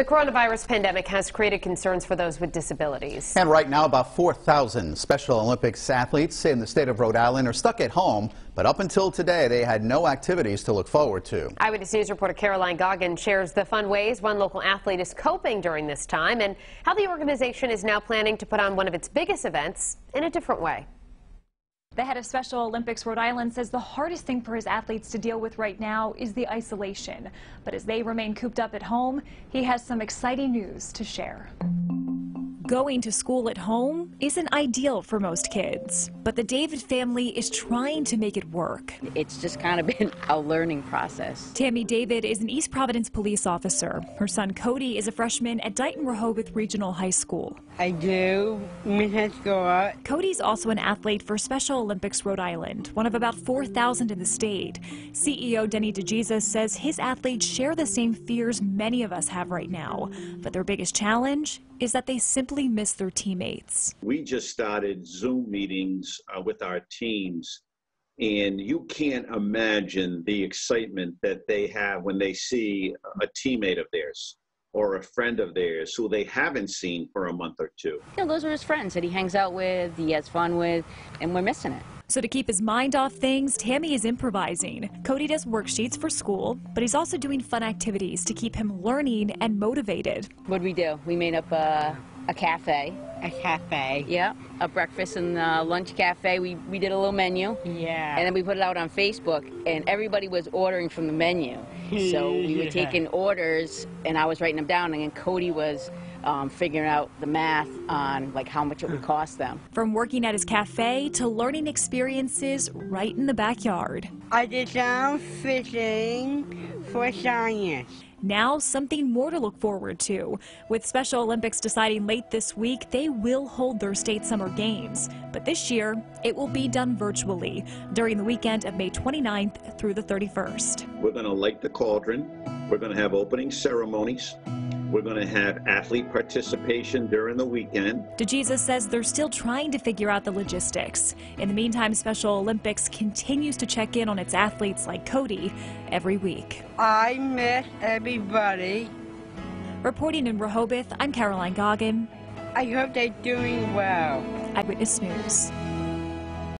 The coronavirus pandemic has created concerns for those with disabilities. And right now, about 4,000 Special Olympics athletes in the state of Rhode Island are stuck at home, but up until today, they had no activities to look forward to. Eyewitness News reporter Caroline Goggin shares the fun ways one local athlete is coping during this time and how the organization is now planning to put on one of its biggest events in a different way. The head of Special Olympics Rhode Island says the hardest thing for his athletes to deal with right now is the isolation. But as they remain cooped up at home, he has some exciting news to share. Going to school at home isn't ideal for most kids, but the David family is trying to make it work. It's just kind of been a learning process. Tammy David is an East Providence police officer. Her son Cody is a freshman at Dighton Rehoboth Regional High School. I do. Miss school. Cody's also an athlete for Special Olympics Rhode Island, one of about 4,000 in the state. CEO Denny DeJesus says his athletes share the same fears many of us have right now, but their biggest challenge is that they simply miss their teammates. We just started Zoom meetings uh, with our teams, and you can't imagine the excitement that they have when they see a teammate of theirs or a friend of theirs who they haven't seen for a month or two. You know, those are his friends that he hangs out with, he has fun with, and we're missing it. So to keep his mind off things, Tammy is improvising. Cody does worksheets for school, but he's also doing fun activities to keep him learning and motivated. What'd we do? We made up a, a cafe. A cafe. Yeah, a breakfast and uh, lunch cafe. We, we did a little menu. Yeah. And then we put it out on Facebook, and everybody was ordering from the menu. so we were Yeah. taking orders, and I was writing them down, and then Cody was um, figuring out the math on like how much it would cost them. From working at his cafe to learning experiences right in the backyard. I did some fishing for science. Now, something more to look forward to. With Special Olympics deciding late this week, they will hold their state summer games. But this year, it will be done virtually during the weekend of May 29th through the 31st. We're going to light the cauldron. We're going to have opening ceremonies. We're going to have athlete participation during the weekend. DeJesus says they're still trying to figure out the logistics. In the meantime, Special Olympics continues to check in on its athletes like Cody every week. I miss everybody. Reporting in Rehoboth, I'm Caroline Goggin, I hope they're doing well. Eyewitness News.